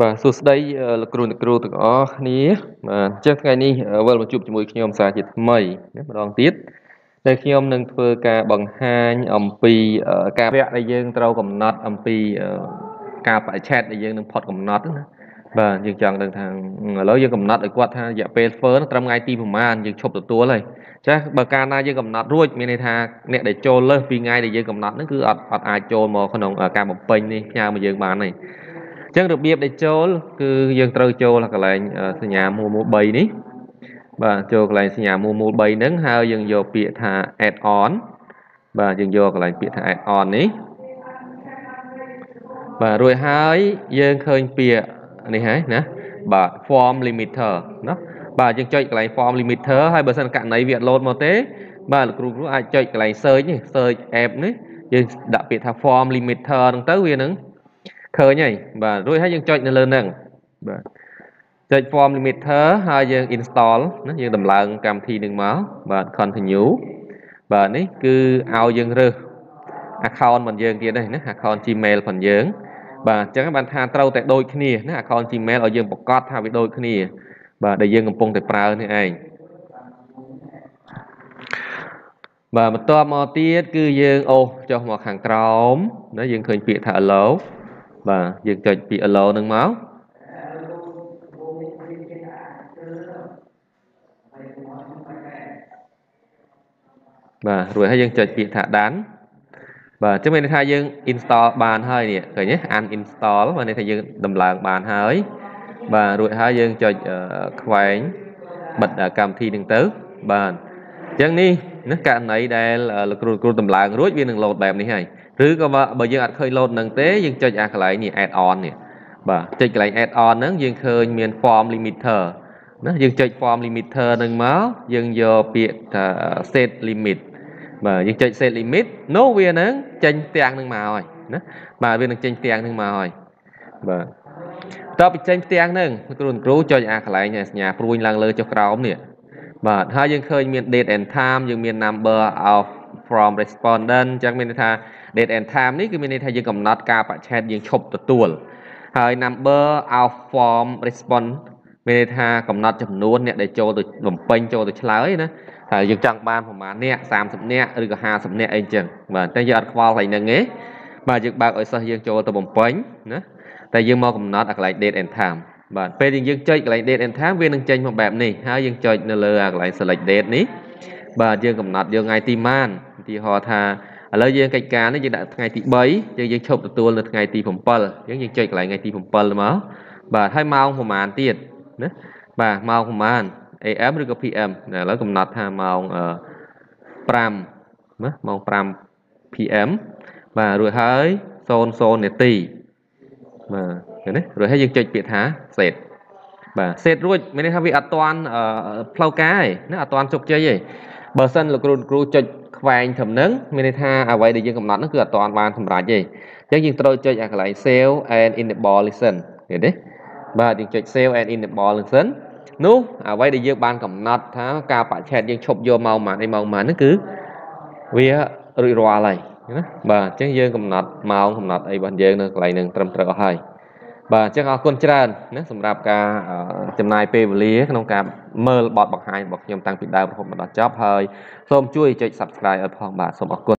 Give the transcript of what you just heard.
បាទសួស្តីលោកគ្រូអ្នកគ្រូទាំងអស់គ្នាបាទអញ្ចឹងថ្ងៃនេះវិលមកជួបជាមួយខ្ញុំសាជាថ្មីម្ដងទៀតដែលខ្ញុំនឹងធ្វើការបង្ហាញអំពីការវគ្គដែលយើងត្រូវកំណត់អំពីការបរិច្ឆេទដែលយើងនឹងផុតកំណត់ណាបាទយើងចង់ដឹងថាឥឡូវយើងកំណត់ឲ្យគាត់ថារយៈពេលធ្វើត្រឹមថ្ងៃទីប្រហែលយើងឈប់ទទួលហើយចាបើកាលណាយើងកំណត់រួចមានន័យថាអ្នកដែលចូលលើសពីថ្ងៃដែលយើងកំណត់ហ្នឹងគឺអត់អត់អាចចូលមកក្នុងការបំពេញនេះផ្ញើមកយើងបានទេ ចឹងរបៀបដែលចូលគឺយើងត្រូវចូលកន្លែងសញ្ញាមូលមូល3នេះបាទចូលកន្លែងសញ្ញាមូលមូល3ហ្នឹងហើយយើងយកពាក្យថា add on បាទយើងយកកន្លែងពាក្យថា add on នេះបាទរួចហើយយើងឃើញពាក្យនេះហើយណាបាទ form limiter ណាបាទយើងចុចកន្លែង form limiter ហើយបើសិនករណីវាអត់លោតមកទេ បាទលោកគ្រូគ្រូអាចចុចកន្លែង search នេះ search app នេះយើងដាក់ពាក្យថា form limiter ហ្នឹងទៅវានឹង ឃើញហើយបាទរួចហើយយើងចុចនៅលើហ្នឹងបាទចុច form limiter ហើយយើង install ណាយើងដំឡើងកម្មវិធីនឹងមកបាទ continue បាទនេះគឺឲ្យយើងរើស account របស់យើងទៀតនេះណា account Gmail របស់យើងបាទអញ្ចឹងបានថាត្រូវតែដូចគ្នាណា account Gmail ឲ្យយើងប្រកាសថាវាដូចគ្នា បាទដែលយើងកំពុងតែប្រើនេះឯងបាទបន្ទាប់មកទៀតគឺយើងអូសចុះមកខាងក្រោមណាយើងឃើញពាក្យថា allow បាទយើងចុចពី allow នឹងមកបាទរួចហើយយើងចុចពាក្យថា done បាទអញ្ចឹងមានន័យថាយើង install បានហើយនេះឃើញទេ uninstall មានន័យថាយើងដំឡើងបានហើយបាទរួចហើយយើងចុចខ្វែងបិទកម្មវិធីនឹងទៅបាទអញ្ចឹងនេះណាករណីដែលលោកគ្រូគ្រូដំឡើងរួចវានឹង load បែបនេះហើយ ឬក៏បើយើងអត់ឃើញ load នឹងទេយើងចុចអាកន្លែងនេះ add on នេះបាទចុចកន្លែង add on ហ្នឹងយើងឃើញមាន form limiter ណាយើងចុច form limiter ហ្នឹងមកយើងយកពាក្យថា set limit បាទយើងចុច set limit នោះវានឹងចេញផ្ទាំងហ្នឹងមកហើយណាបាទវានឹងចេញផ្ទាំងហ្នឹងមកហើយបាទតទៅពីចេញផ្ទាំងហ្នឹងគ្រូគ្រូចុចអាកន្លែងសញ្ញាព្រួយឡើងលើចុះក្រោមនេះបាទហើយយើងឃើញមាន date and time យើងមាន number of from respondent អញ្ចឹងមានន័យថា date and time នេះគឺមានន័យថាយើងកំណត់ការបច្ឆេទយើងឈប់ទទួលហើយ number of form response មានន័យថាកំណត់ចំនួនអ្នកដែលចូលទៅបំពេញចូលទៅឆ្លើយណាហើយយើងចង់បានប្រហែលអ្នក30អ្នកឬក៏50អ្នកអីចឹងបាទតែយើងអត់ខ្វល់ហើយហ្នឹងទេបាទយើងបើកឲ្យសិស្សយើងចូលទៅបំពេញណាតែយើងមកកំណត់អាកន្លែង date and time បាទពេលយើងចុចកន្លែង date and time វានឹងចេញមកបែបនេះហើយយើងចុចនៅលើអាកន្លែង select date នេះបាទយើងកំណត់យកថ្ងៃទីម៉ានឧ ទាហរណ៍ថាឥឡូវយើងកិច្ចការនេះយើងដាក់ថ្ងៃទី3យើងយើងឈប់ទទួលនៅថ្ងៃទី7យើងយើងចុចកន្លែងថ្ងៃទី7មកបាទហើយម៉ោងប្រហែលទៀតណាបាទម៉ោងប្រហែល AM ឬក៏ PM ឥឡូវកំណត់ថាម៉ោង5ណាម៉ោង5 PM បាទរួចហើយ00នាទីបាទណារួចហើយយើងចុចពាក្យថា set បាទ set រួចមានន័យថាវាអត់តាន់ផ្លូវការទេណាអត់តាន់ជោគជ័យទេ បើសិនលោកគ្រូគ្រូចុចខ្វែងត្រឹមហ្នឹងមានន័យថាអ្វីដែលយើងកំណត់ហ្នឹងគឺអត់តាន់បានសម្រេចទេអញ្ចឹងយើងត្រូវចុចអាកន្លែង save and enable listen ឃើញទេបាទយើងចុច save and enable listen នោះអ្វីដែលយើងបានកំណត់ថាការបច្ឆេទយើងឈប់យកមកម៉ានអីមកម៉ានហ្នឹងគឺវារួចរាល់ហើយណាបាទអញ្ចឹងយើងកំណត់ម៉ោងកំណត់អីរបស់យើងនៅកន្លែងហ្នឹងត្រឹមត្រូវអស់ហើយ បាទអញ្ចឹងអរគុណច្រើនណាសម្រាប់ការចំណាយពេលវេលាក្នុងការមើលបទបង្ហាញរបស់ខ្ញុំតាំងពីដើមរហូតមកដល់ចប់ហើយសូមជួយចុច Subscribe ឲ្យផងបាទសូមអរគុណ